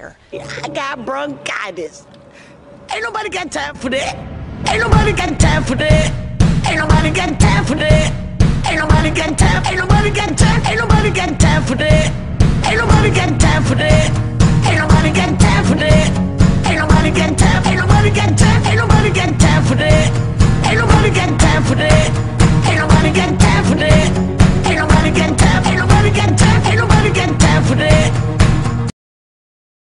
I got bronchitis. Ain't nobody got time for that. Ain't nobody got time for that. Ain't nobody got time for that. Ain't nobody got time. Ain't nobody got time. Ain't nobody got time for that. Ain't nobody got time for that.